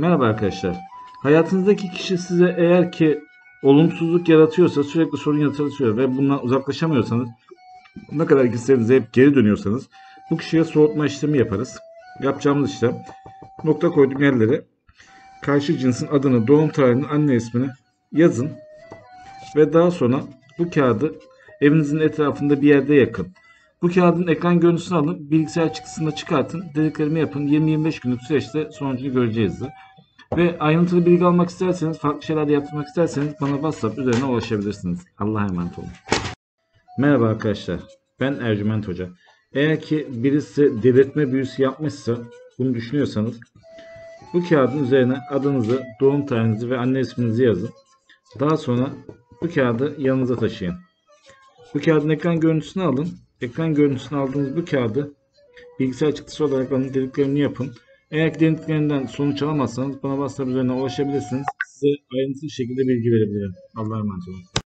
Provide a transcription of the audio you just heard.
Merhaba arkadaşlar. Hayatınızdaki kişi size eğer ki olumsuzluk yaratıyorsa, sürekli sorun yaratıyor ve bundan uzaklaşamıyorsanız, ne kadar gitseniz hep geri dönüyorsanız bu kişiye soğutma işlemi yaparız. Yapacağımız işlem nokta koyduğum yerlere karşı cinsin adını, doğum tarihini, anne ismini yazın ve daha sonra bu kağıdı evinizin etrafında bir yerde yakın. Bu kağıdın ekran görüntüsünü alın, bilgisayar çıktısında çıkartın, dediklerimi yapın. 20-25 günlük süreçte sonucunu göreceğiz. Ve ayrıntılı bilgi almak isterseniz, farklı şeyler de yaptırmak isterseniz bana WhatsApp üzerine ulaşabilirsiniz. Allah'a emanet olun. Merhaba arkadaşlar. Ben Ercüment Hoca. Eğer ki birisi delirtme büyüsü yapmışsa, bunu düşünüyorsanız bu kağıdın üzerine adınızı, doğum tarihinizi ve anne isminizi yazın. Daha sonra bu kağıdı yanınıza taşıyın. Bu kağıdın ekran görüntüsünü alın. Ekran görüntüsünü aldığınız bu kağıdı bilgisayar çıktısı olarak alın dediklerini yapın. Eğer ki dediklerinden sonuç alamazsanız bana WhatsApp üzerinden ulaşabilirsiniz. Size ayrıntılı şekilde bilgi verebilirim. Allah'a emanet olun.